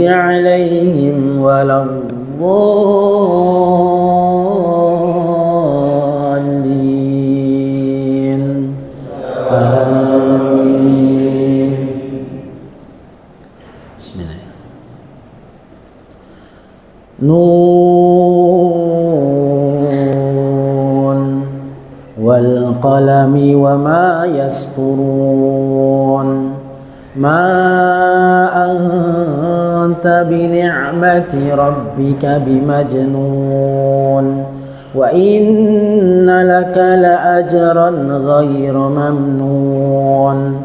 عليهم ولا الضالين. آمين. بسم الله. نون والقلم وما يسطرون. ما بنعمة ربك بمجنون وإن لك لأجرا غير ممنون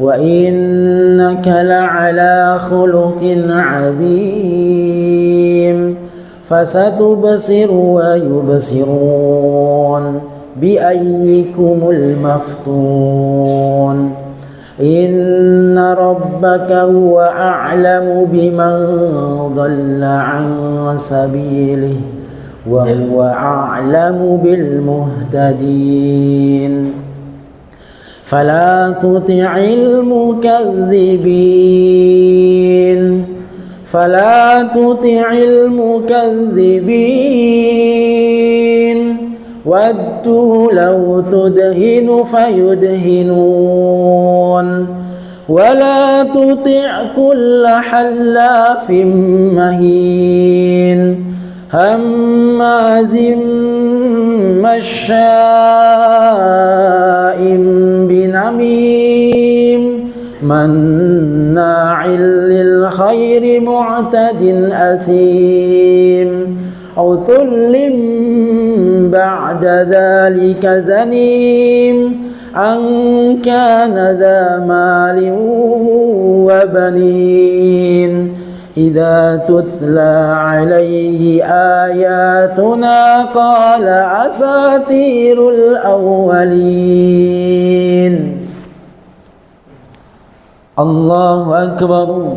وإنك لعلى خلق عظيم فستبصر ويبصرون بأيكم المفتون إن ربك هو أعلم بمن ضل عن سبيله وهو أعلم بالمهتدين فلا تطع المكذبين فلا تطع المكذبين ودوا لو تدهن فيدهنون. ولا تطع كل حلاف مهين. هماز مشاء بنميم. مناع للخير معتد أثيم. عتل بعد ذلك زنيم أن كان ذا مال وبنين. إذا تتلى عليه آياتنا قال أساطير الأولين. الله أكبر.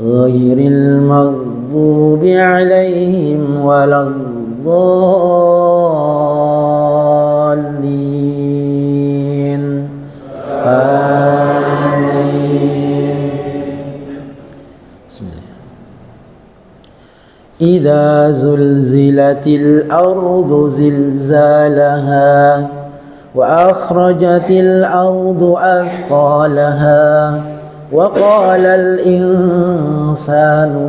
غير المغضوب عليهم ولا الضالين. آمين. بسم الله. إذا زلزلت الأرض زلزالها وأخرجت الأرض أثقالها وقال الإنسان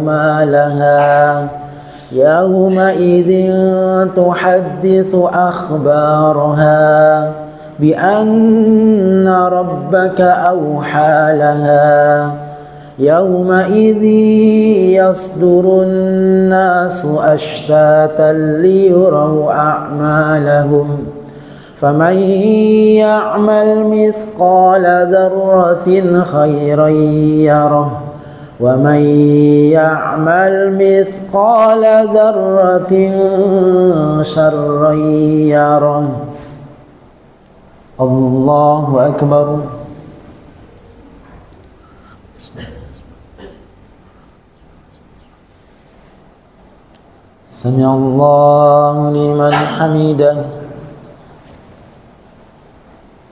ما لها يومئذ تحدث أخبارها بأن ربك أوحى لها يومئذ يصدر الناس أشتاتا ليروا أعمالهم فمن يعمل مثقال ذرة خيرا يره ومن يعمل مثقال ذرة شرا يره الله أكبر سمع الله لمن حمده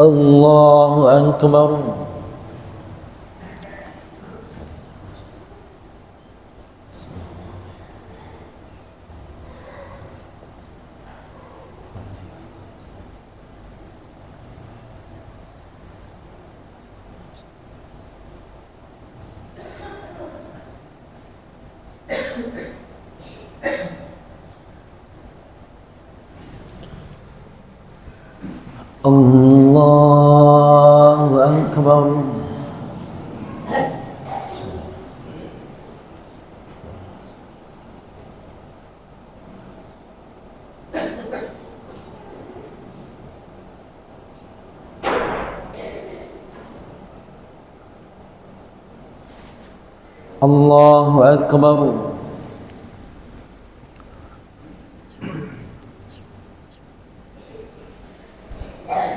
الله أكبر الله أكبر الله أكبر.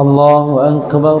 الله أكبر.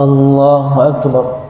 الله أكبر.